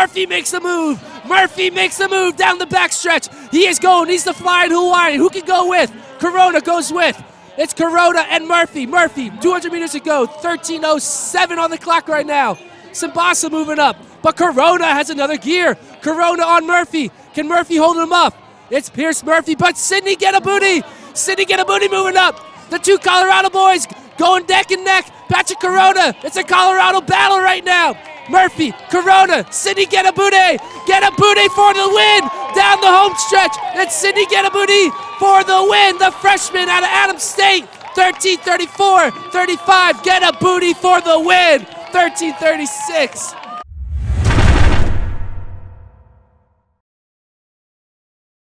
Murphy makes a move. Murphy makes a move down the backstretch. He is going. He's the flying Hawaiian. Who can go with? Corona goes with. It's Corona and Murphy. Murphy, 200 meters to go. 13.07 on the clock right now. Simbasa moving up. But Corona has another gear. Corona on Murphy. Can Murphy hold him up? It's Pierce Murphy, but Sydney Gidabuday. Sydney Gidabuday moving up. The two Colorado boys going neck and neck. Patrick Corona. It's a Colorado battle right now. Murphy, Corona, Sydney Gidabuday. Get a booty for the win down the home stretch. It's Sydney Gidabuday for the win. The freshman out of Adams State. 13 34 35. Gidabuday for the win. 13 36.